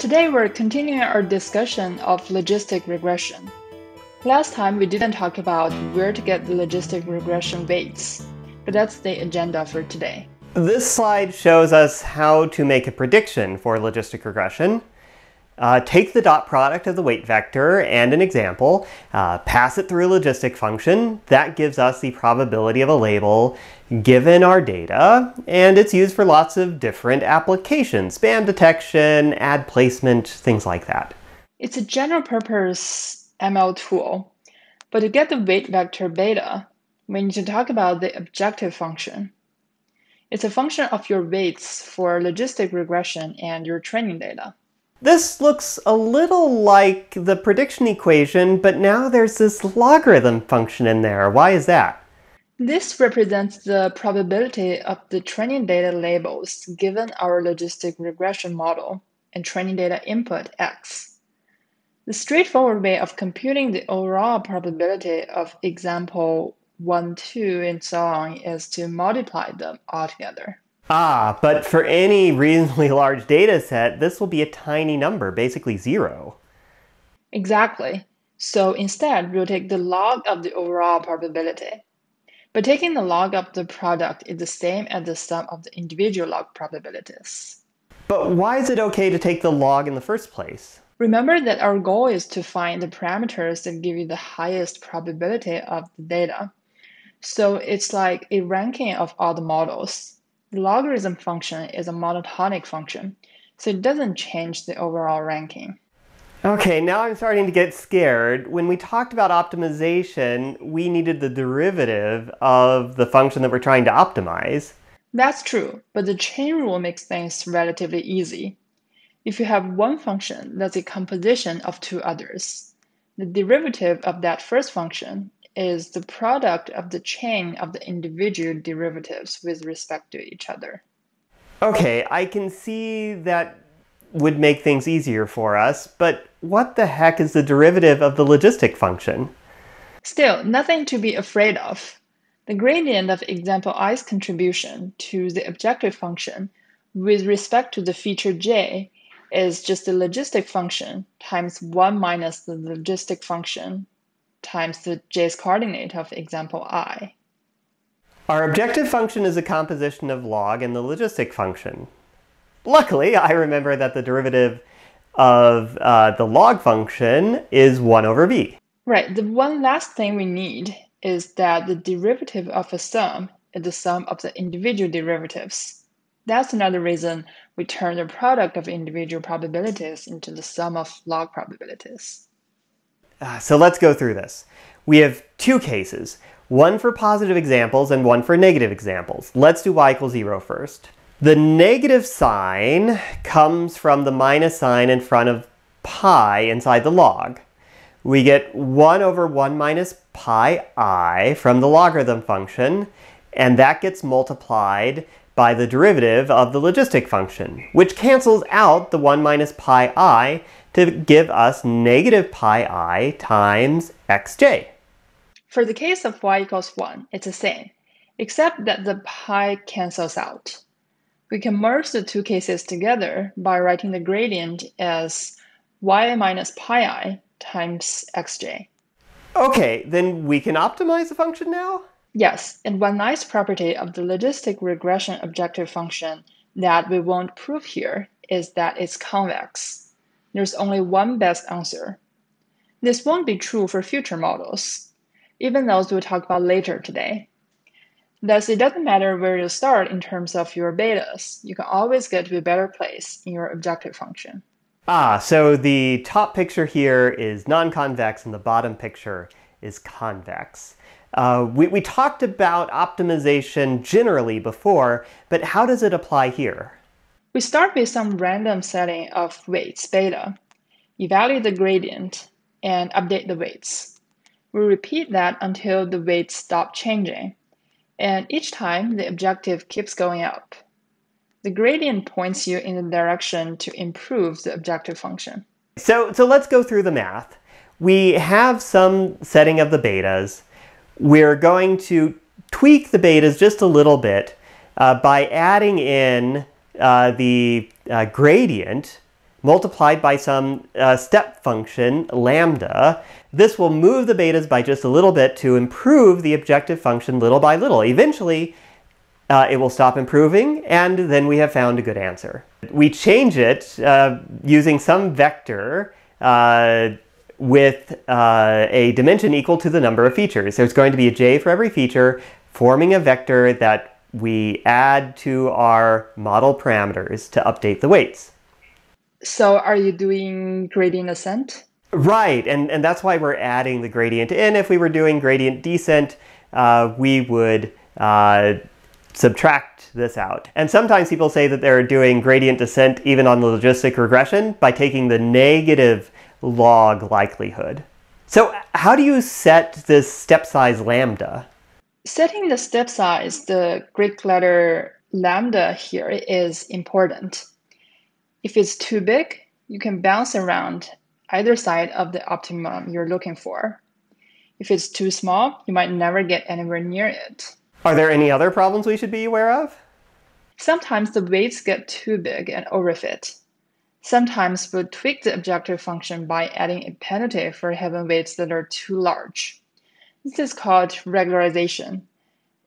Today we're continuing our discussion of logistic regression. Last time we didn't talk about where to get the logistic regression weights, but that's the agenda for today. This slide shows us how to make a prediction for logistic regression. Uh, take the dot product of the weight vector and an example, uh, pass it through a logistic function. That gives us the probability of a label given our data, and it's used for lots of different applications, spam detection, ad placement, things like that. It's a general purpose ML tool, but to get the weight vector beta, we need to talk about the objective function. It's a function of your weights for logistic regression and your training data. This looks a little like the prediction equation, but now there's this logarithm function in there. Why is that? This represents the probability of the training data labels given our logistic regression model and training data input x. The straightforward way of computing the overall probability of example 1, 2, and so on is to multiply them all together. Ah, but for any reasonably large data set, this will be a tiny number, basically zero. Exactly. So instead, we'll take the log of the overall probability. But taking the log of the product is the same as the sum of the individual log probabilities. But why is it okay to take the log in the first place? Remember that our goal is to find the parameters that give you the highest probability of the data. So it's like a ranking of all the models. The logarithm function is a monotonic function, so it doesn't change the overall ranking. Okay, now I'm starting to get scared. When we talked about optimization, we needed the derivative of the function that we're trying to optimize. That's true, but the chain rule makes things relatively easy. If you have one function that's a composition of two others, the derivative of that first function is the product of the chain of the individual derivatives with respect to each other. Okay, I can see that would make things easier for us, but what the heck is the derivative of the logistic function? Still, nothing to be afraid of. The gradient of example i's contribution to the objective function with respect to the feature j is just the logistic function times 1 minus the logistic function times the j's coordinate of example i. Our objective function is a composition of log and the logistic function. Luckily, I remember that the derivative of uh, the log function is 1 over v. Right. The one last thing we need is that the derivative of a sum is the sum of the individual derivatives. That's another reason we turn the product of individual probabilities into the sum of log probabilities. Uh, so let's go through this. We have two cases, one for positive examples and one for negative examples. Let's do y equals 0 first. The negative sign comes from the minus sign in front of pi inside the log. We get 1 over 1 minus pi i from the logarithm function, and that gets multiplied by the derivative of the logistic function, which cancels out the 1 minus pi i to give us negative pi i times xj. For the case of y equals 1, it's the same, except that the pi cancels out. We can merge the two cases together by writing the gradient as y minus pi i times xj. Okay, then we can optimize the function now? Yes, and one nice property of the logistic regression objective function that we won't prove here is that it's convex there's only one best answer. This won't be true for future models, even those we'll talk about later today. Thus, it doesn't matter where you start in terms of your betas, you can always get to a better place in your objective function. Ah, so the top picture here is non-convex and the bottom picture is convex. Uh, we, we talked about optimization generally before, but how does it apply here? We start with some random setting of weights beta, evaluate the gradient, and update the weights. We repeat that until the weights stop changing, and each time the objective keeps going up. The gradient points you in the direction to improve the objective function. So, so let's go through the math. We have some setting of the betas. We're going to tweak the betas just a little bit uh, by adding in uh, the uh, gradient multiplied by some uh, step function, lambda. This will move the betas by just a little bit to improve the objective function little by little. Eventually, uh, it will stop improving, and then we have found a good answer. We change it uh, using some vector uh, with uh, a dimension equal to the number of features. There's going to be a j for every feature, forming a vector that we add to our model parameters to update the weights. So are you doing gradient ascent? Right, and, and that's why we're adding the gradient in. If we were doing gradient descent, uh, we would uh, subtract this out. And sometimes people say that they're doing gradient descent even on the logistic regression by taking the negative log likelihood. So how do you set this step size lambda? Setting the step size, the Greek letter lambda here is important. If it's too big, you can bounce around either side of the optimum you're looking for. If it's too small, you might never get anywhere near it. Are there any other problems we should be aware of? Sometimes the weights get too big and overfit. Sometimes we'll tweak the objective function by adding a penalty for having weights that are too large. This is called regularization.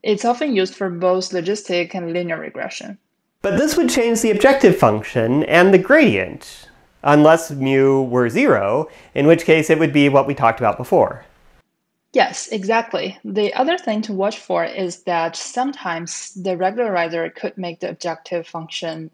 It's often used for both logistic and linear regression. But this would change the objective function and the gradient, unless mu were zero, in which case it would be what we talked about before. Yes, exactly. The other thing to watch for is that sometimes the regularizer could make the objective function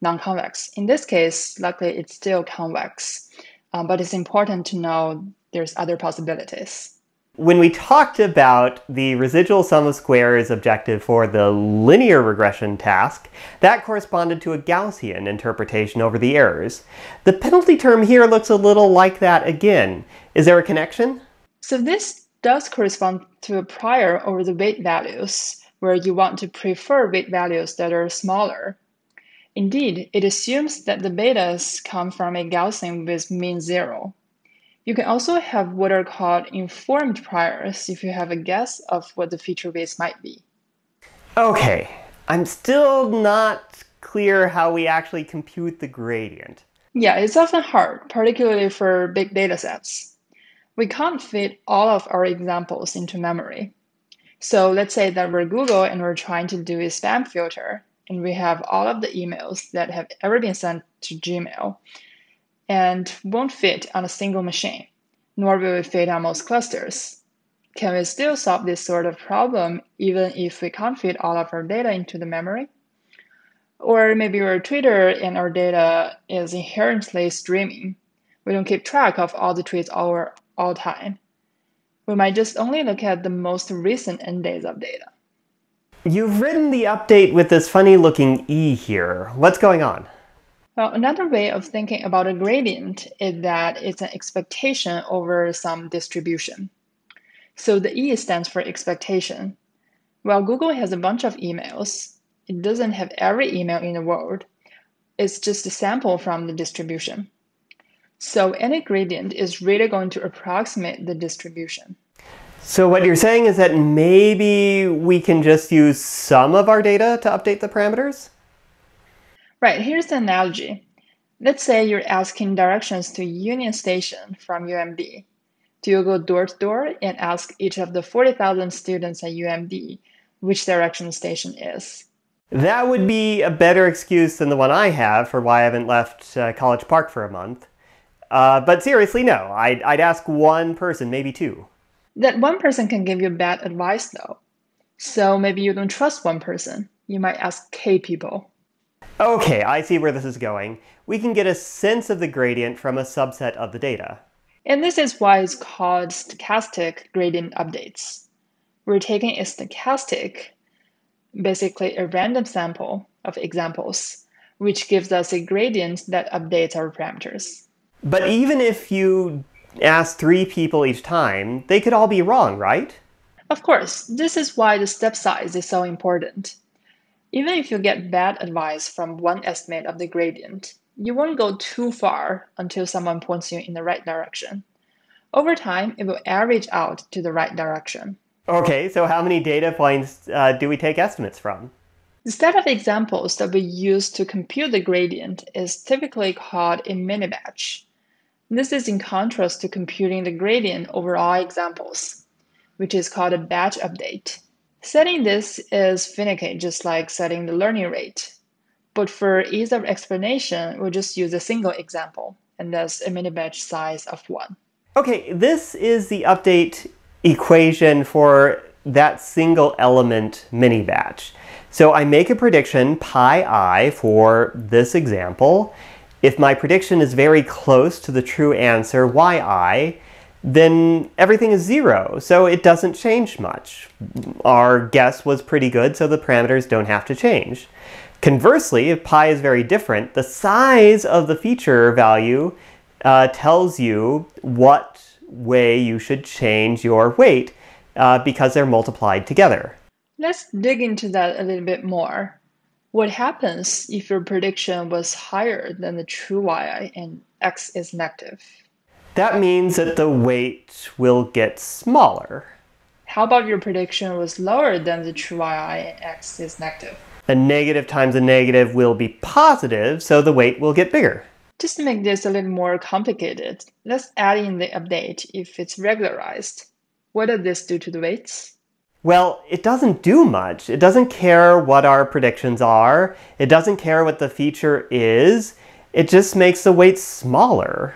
non-convex. In this case, luckily it's still convex, um, but it's important to know there's other possibilities. When we talked about the residual sum of squares objective for the linear regression task, that corresponded to a Gaussian interpretation over the errors. The penalty term here looks a little like that again. Is there a connection? So this does correspond to a prior over the weight values, where you want to prefer weight values that are smaller. Indeed, it assumes that the betas come from a Gaussian with mean zero. You can also have what are called informed priors if you have a guess of what the feature weights might be. Okay, I'm still not clear how we actually compute the gradient. Yeah, it's often hard, particularly for big data sets. We can't fit all of our examples into memory. So let's say that we're Google and we're trying to do a spam filter, and we have all of the emails that have ever been sent to Gmail and won't fit on a single machine, nor will it fit on most clusters. Can we still solve this sort of problem even if we can't fit all of our data into the memory? Or maybe we're Twitter and our data is inherently streaming. We don't keep track of all the tweets all, all time. We might just only look at the most recent n days of data. You've written the update with this funny looking E here. What's going on? Well, another way of thinking about a gradient is that it's an expectation over some distribution. So the E stands for expectation. While Google has a bunch of emails, it doesn't have every email in the world. It's just a sample from the distribution. So any gradient is really going to approximate the distribution. So what you're saying is that maybe we can just use some of our data to update the parameters? Right, here's the analogy. Let's say you're asking directions to Union Station from UMD. Do you go door to door and ask each of the 40,000 students at UMD which direction the station is? That would be a better excuse than the one I have for why I haven't left uh, College Park for a month. Uh, but seriously, no. I'd, I'd ask one person, maybe two. That one person can give you bad advice, though. So maybe you don't trust one person. You might ask K people. Okay, I see where this is going. We can get a sense of the gradient from a subset of the data. And this is why it's called stochastic gradient updates. We're taking a stochastic, basically a random sample of examples, which gives us a gradient that updates our parameters. But even if you ask three people each time, they could all be wrong, right? Of course, this is why the step size is so important. Even if you get bad advice from one estimate of the gradient, you won't go too far until someone points you in the right direction. Over time, it will average out to the right direction. Okay, so how many data points uh, do we take estimates from? The set of examples that we use to compute the gradient is typically called a mini-batch. This is in contrast to computing the gradient over all examples, which is called a batch update. Setting this is finicky, just like setting the learning rate. But for ease of explanation, we'll just use a single example, and that's a mini-batch size of 1. Okay, this is the update equation for that single element mini batch. So I make a prediction pi i for this example. If my prediction is very close to the true answer yi, then everything is zero, so it doesn't change much. Our guess was pretty good, so the parameters don't have to change. Conversely, if pi is very different, the size of the feature value uh, tells you what way you should change your weight uh, because they're multiplied together. Let's dig into that a little bit more. What happens if your prediction was higher than the true y and x is negative? That means that the weight will get smaller. How about your prediction was lower than the true y and x is negative? A negative times a negative will be positive, so the weight will get bigger. Just to make this a little more complicated, let's add in the update if it's regularized. What does this do to the weights? Well, it doesn't do much. It doesn't care what our predictions are. It doesn't care what the feature is. It just makes the weight smaller.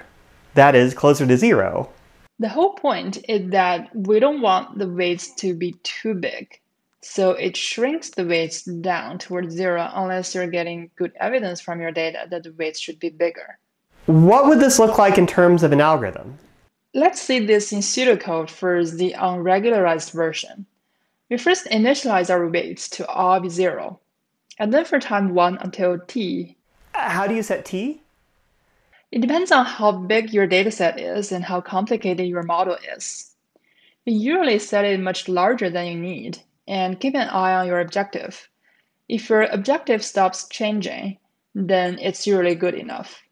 That is, closer to zero. The whole point is that we don't want the weights to be too big. So it shrinks the weights down towards zero unless you're getting good evidence from your data that the weights should be bigger. What would this look like in terms of an algorithm? Let's see this in pseudocode for the unregularized version. We first initialize our weights to all be zero, and then for time 1 until t. How do you set t? It depends on how big your dataset is and how complicated your model is. You usually set it much larger than you need, and keep an eye on your objective. If your objective stops changing, then it's usually good enough.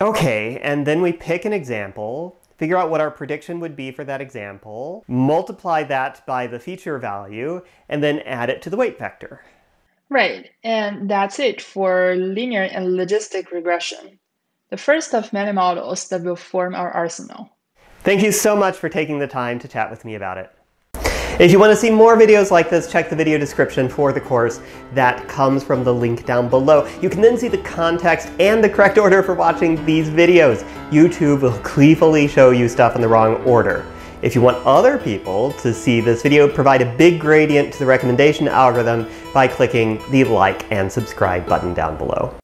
Okay, and then we pick an example, figure out what our prediction would be for that example, multiply that by the feature value, and then add it to the weight vector. Right, and that's it for linear and logistic regression, the first of many models that will form our arsenal. Thank you so much for taking the time to chat with me about it. If you want to see more videos like this, check the video description for the course that comes from the link down below. You can then see the context and the correct order for watching these videos. YouTube will gleefully show you stuff in the wrong order. If you want other people to see this video, provide a big gradient to the recommendation algorithm by clicking the like and subscribe button down below.